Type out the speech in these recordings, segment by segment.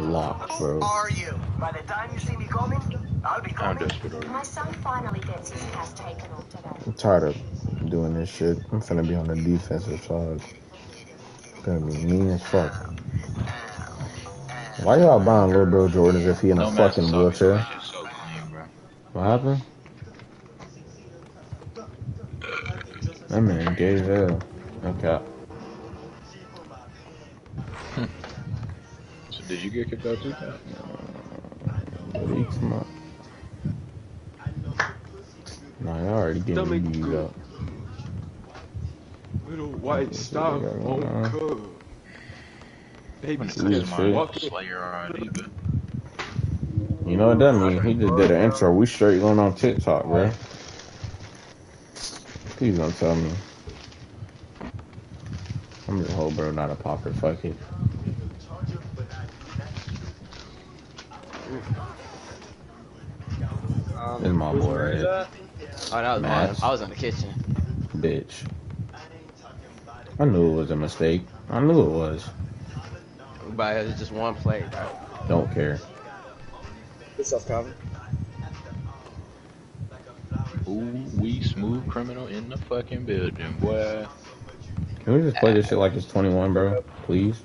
Locked, bro. Are you? By the time you see me coming, I'll be I'm desperate. already. My son finally gets his test taken off today. I'm tired of doing this shit. I'm finna be on the defensive side. Gonna be mean as fuck. Why y'all buying little bro Jordans if he in a No, man, fucking wheelchair? So clean. What happened? That man gay as hell. Okay. Did you get kicked out too? Pat? Weeks month. Nah, y'all already getting Stomach me beat good. up. Little white stop Yeah, on cub. Baby When it Ooh, comes steps to shit. my. Slayer already, but You know what that mean? He just did an intro. We straight going on TikTok, bro. Please don't tell me. I'm just whole bro, not a popper. Fuck it. Um, This my boy right is here. Oh, that was mine. I was in the kitchen. Bitch. I knew it was a mistake. I knew it was. But it was just one play, bro. Don't care. What's up, Calvin? ooh, we smooth criminal in the fucking building, boy. Can we just play this shit like it's 21, bro? Please?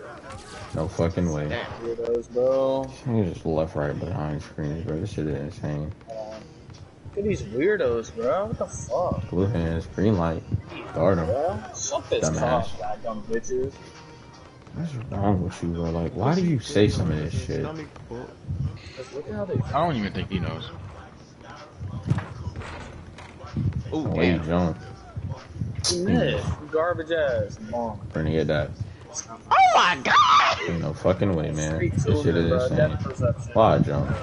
No fucking way. Damn. Weirdos, bro. You just left right behind screens, bro. This shit is insane. Look at these weirdos, bro. What the fuck? Blue hands, green light. Guard him. Bro, suck this Dumbass. cock, goddamn bitches. What's wrong with you, bro? Like, why do you say some of this shit? Stomach full. Just look at how they. I don't even think he knows. Ooh, Why you damn. jump? Nick, garbage ass. Mom. Gonna hit that. Oh my god! Ain't no fucking way, man. This shit is insane. Why I jump?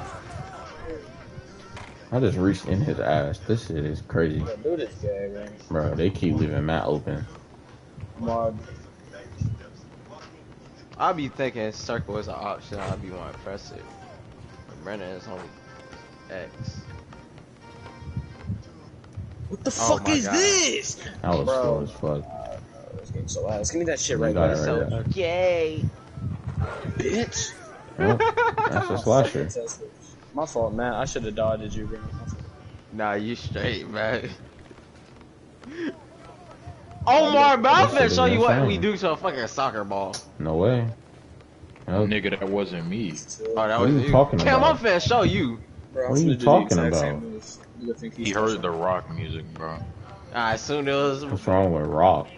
I just reached in his ass. This shit is crazy. Yeah, Dude is gay, man. Bro, they keep leaving Matt open. I'll be thinking circle is an option. I'll be more impressive. But Brennan is only X. What the Oh fuck is God. this? That was Bro. slow as fuck. Uh, this game's so ass. Give me that shit right got now, so there. Yay! bitch. Well, that's a slasher. My fault, man. I should have dodged you, bro. Nah, you straight, man. Omar, but I'm That shit finna show you what insane. we do to a fucking soccer ball. No way. Nope. Nigga, that wasn't me. Oh, that What was are you talking Cam, about? I'm finna show you. Bro, What are you finna do the talking about? moves. You think He heard the rock music, bro. Alright, soon as What's wrong with Rock?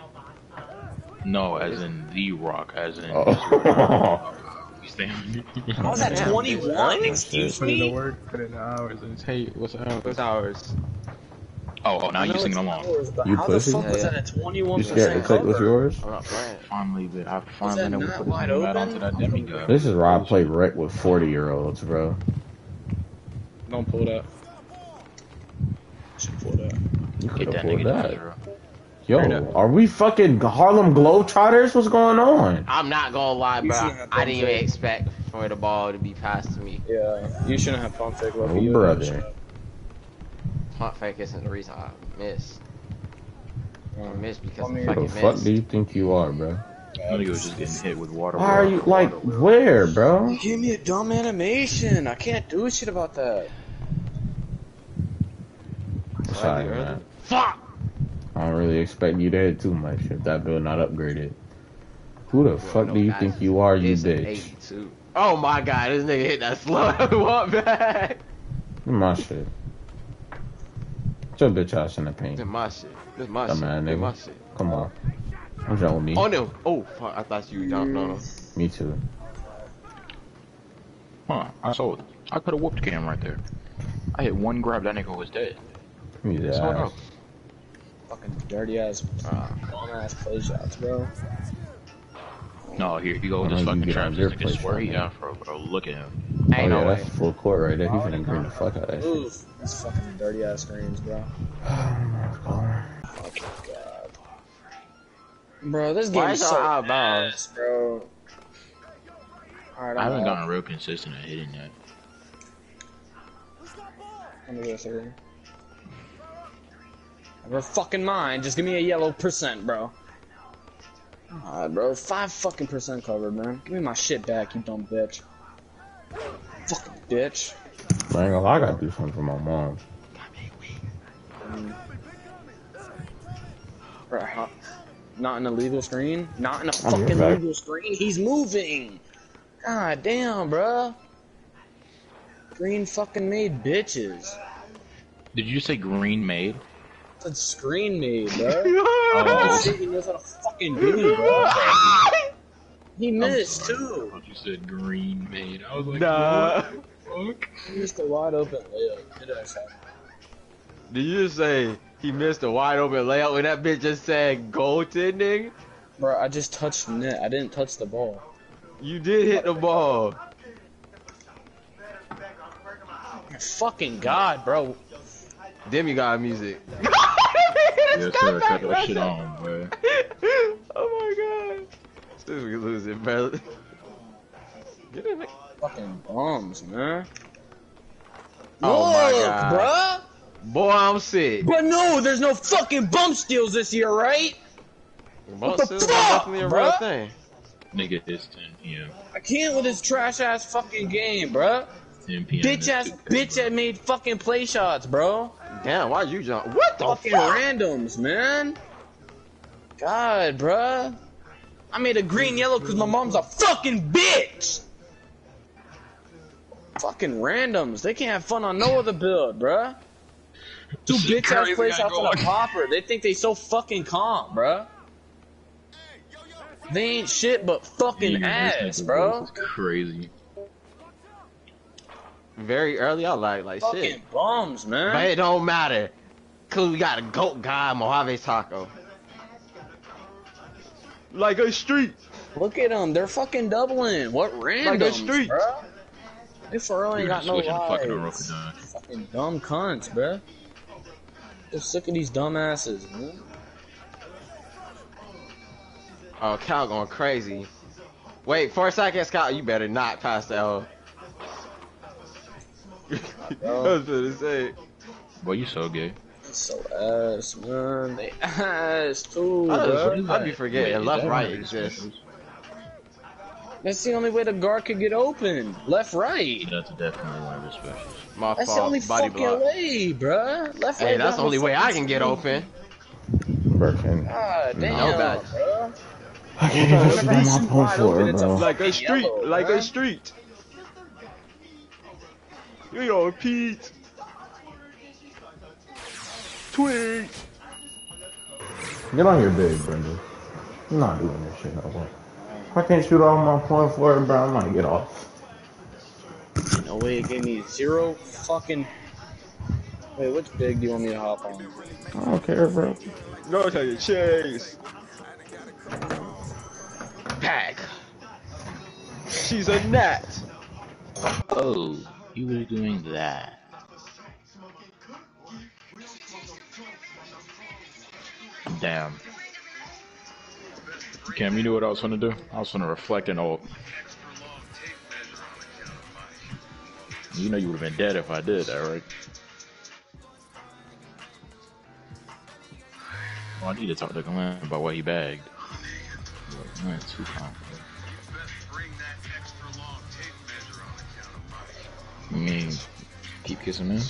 No, as in the rock, as in. Oh. We stand. I was at 21. dude. Excuse Put in the me. word, put in the hours, and hey, what's hours? what's ours? Oh, oh, now you know singing along. yours, but You how pussy? the fuck was Yeah, that a 21 You scared to take what's yours? I'm not playing. Finally, but I finally that never put wide his name out open? onto that demigod. This is where I play wreck with 40 year olds, bro. Don't pull that. Should pull that. You could Get have that pulled nigga that. Zero. Yo, are we fucking Harlem Globetrotters? What's going on? I'm not gonna lie, bro. I didn't even expect for the ball to be passed to me. Yeah, you shouldn't have pump fake. Lucky Oh, you brother. Pump fake isn't the reason I missed. I Um, missed because I mean, I Who the fucking fuck missed. do you think you are, bro? Nigga was just getting hit with water. Why are you like where, bro? Give me a dumb animation. I can't do shit about that. Sorry, man. Fuck! I don't really expect you to hit too much if that bill not upgraded. Who the fuck no, do you guys, think you are, you bitch? 82. Oh my god, this nigga hit that slow. Walk back. This my shit. Put your bitch ass in the paint. This my shit. This my Dumb shit. ass This nigga. my shit. Come on. I'm showing me. Oh no. Oh fuck, I thought you jumped on him. Me too. Huh, I saw it. I could have whooped Cam right there. I hit one grab, that nigga was dead. Me the That's all I know. ass. Fucking dirty ass, Uh, dumb ass play shots, bro. No, here you go with I this know fucking get trap. on This your nigga place swear he now. afro, bro. Look at him. Oh ain't yeah, no way. that's full court right there. He's finna green the fuck out of that shit. Oof, these fucking dirty ass screens, bro. Oh, Fucking god. Bro, this game is is so out of bounds? bro. Alright, I haven't gotten real consistent at hitting that. Let me go through. Never fucking mind. Just give me a yellow percent, bro. Alright, bro. Five fucking percent covered, man. Give me my shit back, you dumb bitch. Fucking bitch. I ain't gonna lie, I gotta do something for my mom. Bruh, huh? Not an illegal screen? Not in a oh, I'm fucking back. illegal screen? He's moving! God damn, bruh. Green fucking made bitches. Did you say green made? That's screen made, bro. Oh, he knows how to fucking do, bruh. He missed, sorry. I too. thought you said green made. I was like, Nah. what the fuck? He missed a wide open layup. Did I say? Did you just say he missed a wide open layup when that bitch just said goaltending? Bro, I just touched net. I didn't touch the ball. You did hit the ball. Fucking God, bro. Demigod music. Yes, sir. Cut that shit on, bro. oh my god. Still we losing, bro. Get in, Fucking bums, man. Oh my God. bruh. Boy, I'm sick. But no, there's no fucking bump steals this year, right? What the fuck, definitely a real bruh? thing. Nigga, it's 10 p.m. I can't with this trash ass fucking game, bruh. 10 p.m. Bitch ass bitch that made fucking play shots, bro. Damn, why you jump? What the Fucking fuck? randoms, man. God, bruh. I made a green yellow because my mom's a fucking bitch. Fucking randoms. They can't have fun on no other build, bruh. Two This is bitch ass crazy, play I shots go on a popper. They think they so fucking calm, bruh. They ain't shit but fucking Dude, ass, bro. Crazy. Very early, I like like Fucking shit. bums, man. But it don't matter. Cause we got a goat guy, Mojave Taco. Like a street. Look at them. They're fucking doubling. What randoms, Like a street. bro? They for real ain't got no switching to fucking lives. Fucking dumb cunts, bruh. I'm sick of these dumbasses, man. Oh, Cal going crazy. Wait, for a second, Scout, you better not pass the L. I was gonna say. Boy, you so gay. So ass, man. They ass too, I bruh. just, I'd be forgetting Wait, left right one of his exists. That's the only way the guard could get open. Left, right. That's definitely one of his specials. My That's the only Body fucking block. way, bruh. Left, Hey, right. that's the only way I can get open. Birkin. God damn, No bad. bruh. I can't even Whenever my shoot point for it, bro. Like a street, yellow, like bruh. a street. You know, Pete. Tweet. Get on your bed, Brenda. I'm not doing this shit no more. If I can't shoot off my point for it, bro, I might get off. No way, it gave me zero fucking. Wait, which big do you want me to hop on? I don't care, bro. Go tell your chase. Pack. She's a gnat. Oh, you were doing that. Damn. Cam, you knew what I was gonna do? I was gonna reflect an ult. You know you would have been dead if I did that, right? Well, I need to talk to Glenn about what he bagged. Too. Mean, keep kissing him.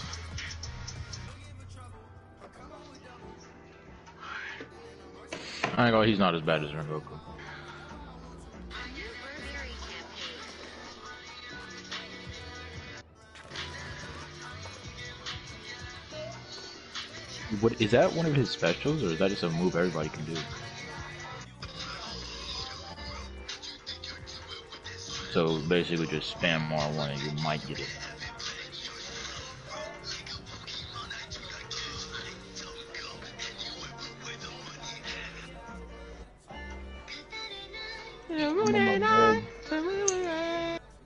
I ain't he's not as bad as Rengoku. What is that one of his specials, or is that just a move everybody can do? So basically, just spam R1 and you might get it.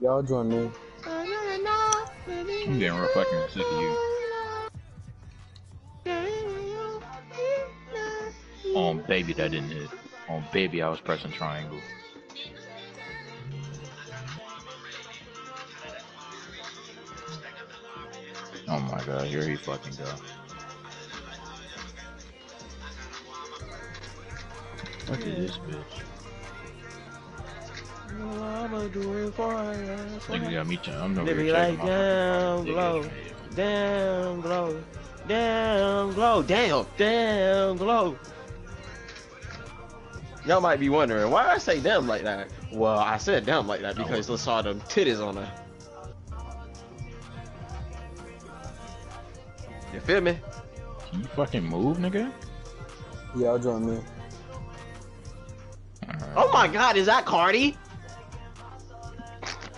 Y'all join me. I'm getting real fucking sick of you. On baby, that didn't hit. On baby, I was pressing triangle. Oh my god, here he fucking go. Look at this bitch. I'ma do it for her. Nigga got me. I'm no They be like, damn, glow, damn, glow, damn, glow, damn, damn, glow. Y'all might be wondering why I say damn like that. Well, I said damn like that because oh. let's saw them titties on her. You feel me? Can you fucking move, nigga? Y'all join me. Alright. Oh my God, is that Cardi?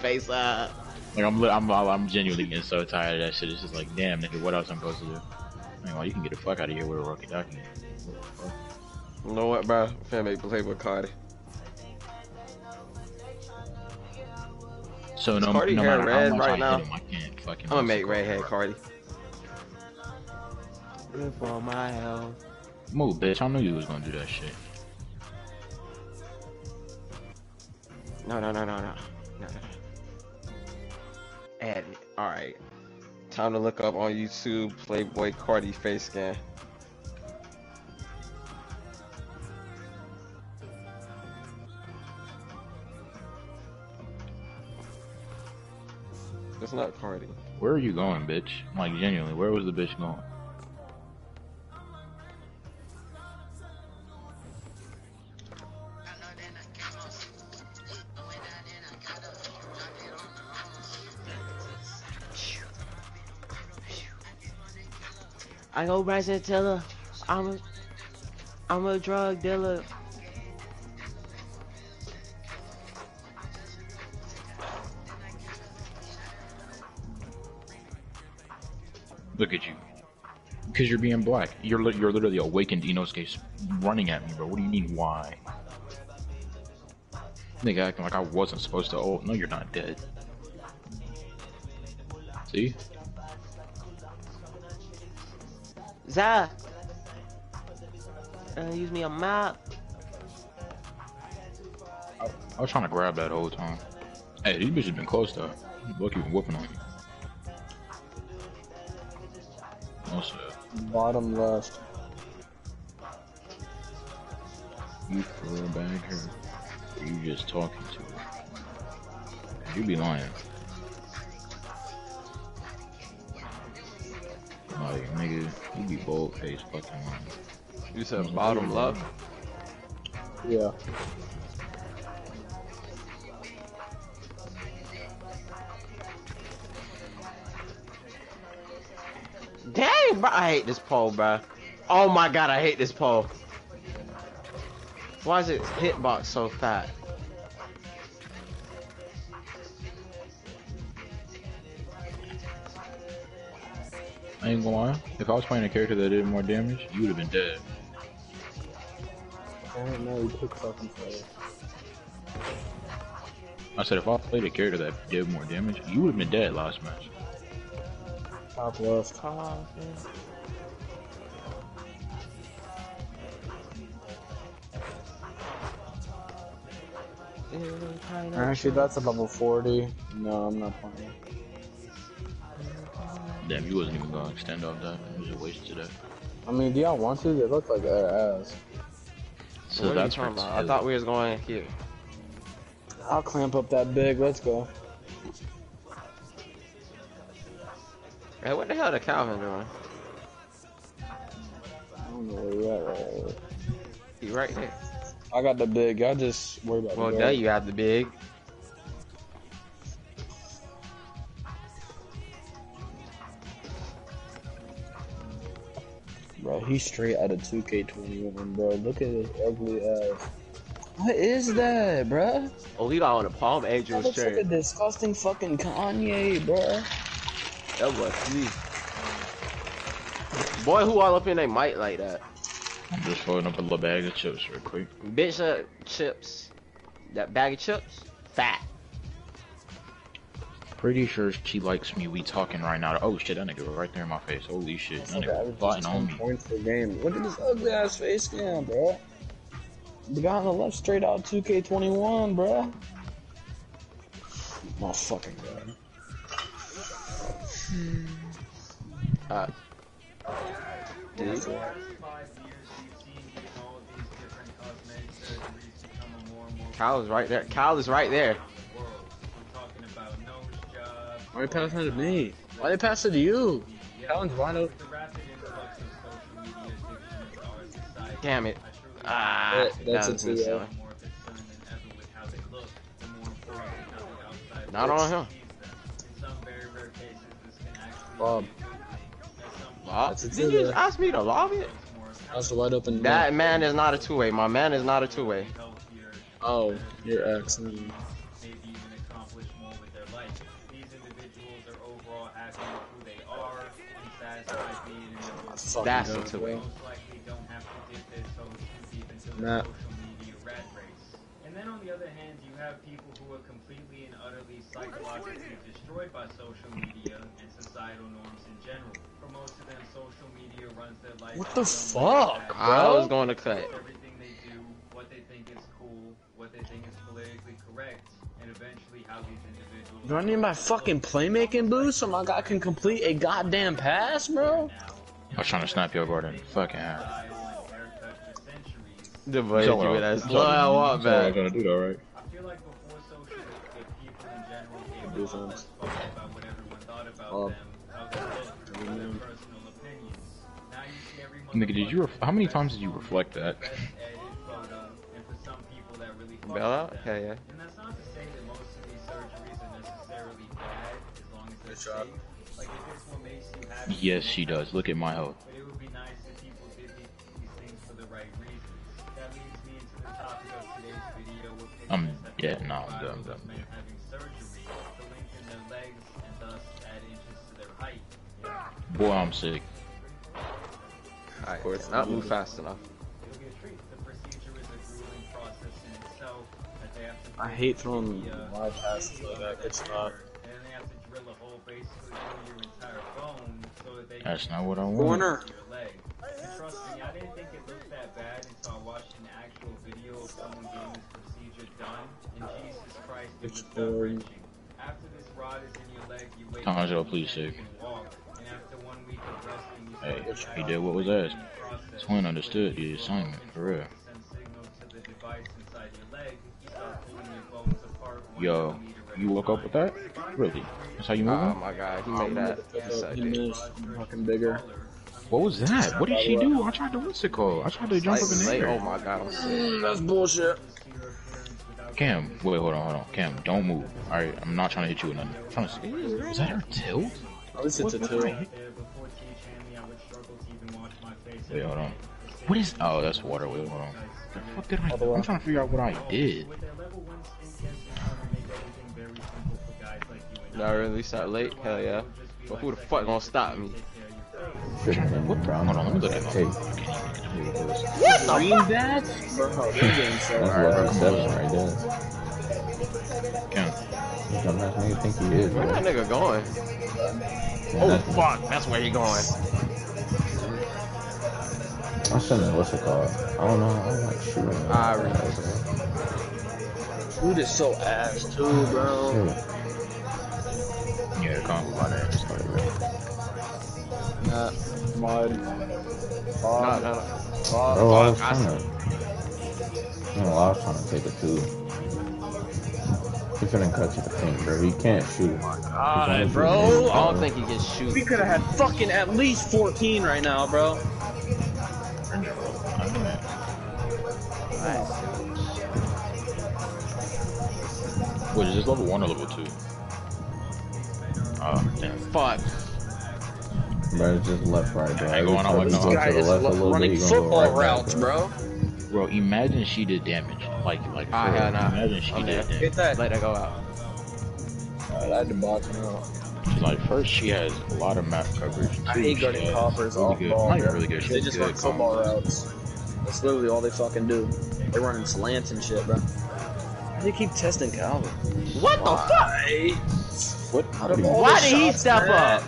Face up. Like I'm, li- I'm, I'm genuinely getting so tired of that shit. It's just like, damn, nigga, what else I'm supposed to do? Hang on, you can get the fuck out of here with a rocky ducky. You know what, bro? Finna make play with Cardi. So no, Cardi no hair matter red how much right I now? hit him, I can't fucking. I'm gonna make obstacle. redhead Cardi. Good for my health. Move, bitch. I knew you was gonna do that shit. No, no. No, no, no. Add it. Alright. Time to look up on YouTube Playboy Cardi face scan. It's not Cardi. Where are you going, bitch? Like genuinely, where was the bitch going? I go back and tell her I'm a I'm a drug dealer. Look at you. Because you're being black. You're li- you're literally awakened Inosuke running at me, bro. What do you mean why? Nigga acting like I wasn't supposed to. Oh no, you're not dead. See? Zah. Uh, use me a map. I was trying to grab that whole time. Hey, these bitches been close though. Lucky been whooping on you. Also, Bottom left. you for a bag her. You just talking to her? You be lying. Like, nigga, you be bold faced fucking lying. You said bottom left. Yeah. Dang, bro, I hate this pole, bro. Oh my god, I hate this pole. Why is its hitbox so fat? I ain't gonna lie. If I was playing a character that did more damage, you would have been dead. I don't know, you took fucking fire. I said if I played a character that did more damage, you would have been dead last match. Top left. Actually, that's a level 40. No, I'm not playing. Damn, you wasn't even gonna extend off that. It was a waste of that. I mean, do y'all want to? They look like their ass. So what are you that's talking about? I thought we was going here. I'll clamp up that big. Let's go. Hey, what the hell the Calvin doing? I don't know where you at right now. He right here. I got the big. Y'all just worry about Well, the there guard. you have the big. He's straight out of 2K21, bro. Look at his ugly ass. What is that, bro? Oh, he got on a Palm That Angels looks like a shirt. disgusting fucking Kanye, bro. That was me. Boy, who all up in they might like that? I'm just filling up a little bag of chips real quick. Bitch, that chips. That bag of chips? Fat. Pretty sure she likes me. We talking right now. Oh shit, that nigga right there in my face. Holy shit, that nigga averages plotting on me. points per game. Look at this ugly ass face cam, bro. The guy on the left straight out 2K21, bro. My fucking god. Uh, dude. Kyle is right there. Kyle is right there. Why they passing it to me? Why they pass it to you? Calvin's wide open. Damn it. Ah, That- that's that a me two, silly. Not on him. Bob, Bob, did you just ask me to lob it? that's a wide open. That man is not a two-way. My man is not a two-way. Oh, your ex. Toes too deep into the Nah. social media rat race. And then on the other hand, you have people who are completely and utterly psychologically destroyed by social media and societal norms in general. For most of them, social media runs their life. What the in some way fuck, that I was going to cut. everything they do, what they think is cool, what they think is politically correct, and eventually how these individuals. Do I need my fucking playmaking boost so my guy can complete a goddamn pass, bro? I was trying to snap your guard in fucking half. style and haircut for centuries. The boy So, you with that I walk so I was back. gonna do that, right? I feel like before social, the people in general gave Do a lot things. less fuck about what everyone thought about them, how they looked, or their personal opinions. Now you see every Nigga, did you? How many times did you reflect that? best edited photo, you happy. Yes, she does. Look at my health. But it would be nice if people did these, these things for the right reasons. That leads me into the topic of today's video. With I'm pictures that dead. show I'm photos done, of done. men having surgery to lengthen their legs and thus add inches to their height. Boy, I'm sick. Alright, not move fast enough. It'll be a treat. The procedure is a grueling process in itself. That they have to I hate throwing the, uh, wide passes like that. Good spot. Basically through your entire bone so that they That's not what I want. Corner. your leg. And trust me, I didn't think it looked that bad until I watched an actual video of someone getting this procedure done. And Jesus Christ, it was It's gut wrenching. After this rod is in your leg, you wait Angelo, until please, you sick. walk. And after one week of resting, you Hey, start he to did what was asked. process. Twin understood the assignment, for real. To the your leg. You start pulling your bones apart one Yo, you a woke up with that? Really? That's how you move Oh moving? my god, he made that. He sucked He it. missed. Fucking bigger. What was that? What did she do? I tried to what's it called? I tried to jump up in the Slightly late. Oh air. my god, I'm sick. Mm, that's bullshit. Cam, wait, hold on, hold on. Cam, don't move. Alright, I'm not trying to hit you with nothing. I'm trying to see. Is that her tilt? At least it's a two. Before teach Hanley, I would struggle to even wash my face. Wait, hold on. What is? Oh, that's water. Wait, hold on. The fuck did I? I'm trying to figure out what I did. Did I really start late? Hell yeah. But who the fuck gonna stop me? What? Brown. Hold on, let me look at my. Hey, Green bats? Bro, they're getting so that's level seven right there. Cam, You dumbass nigga think he is, Where bro. that nigga going? Man, Oh that's- fuck, that's where he going. I shouldn't know what's it called. I don't know. I don't like shooting. I like that, Dude is so ass too, bro. Bro. yeah, come on, that. Nah, mud. No, no, no. Bro, I was fuck, trying to. You know, I was trying to take it too. He couldn't cut to the paint, bro. He can't shoot. God, bro. I don't think he can shoot. We could have had fucking at least 14 right now, bro. Wait, is this level one or level two? Oh, damn. Fuck. Bro, it's just left, right, bro. I ain't going out time like he no go Guy to the is left a little running bit, he gonna go football right routes, bro. Bro, imagine she did damage. Like, like. Ah, for real. hell nah. Imagine she I'm did there. damage. Get that. Let that go out. Alright, I had to box him out. She's like, first she has a lot of map coverage. I hate guarding coppers really off good, ball. Not even really good. She They just good run football combo. routes. That's literally all they fucking do. They run in slants and shit, bro. They keep testing Calvin. What the fuck? Why? What? Out of What all Why did he step man, up?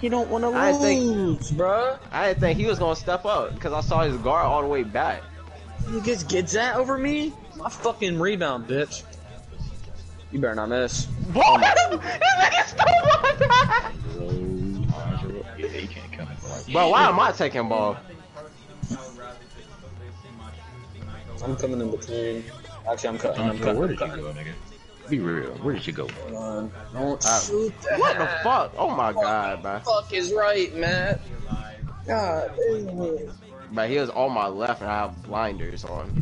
He don't want to I think- lose, bruh. I didn't think he was gonna step up because I saw his guard all the way back. He gets gets that over me. My fucking rebound, bitch. You better not miss. What? This nigga stole my back. Yeah, he can't come in for like Bro, why am I taking ball? I'm coming in between. Actually, I'm cutting. I'm Bro, cutting. Where I'm did you cutting. go, nigga? Be real. Where did you go? Don't Uh, shoot that. What the fuck? Oh my god, man. fuck is right, Matt? God damn it. But he was on my left and I have blinders on.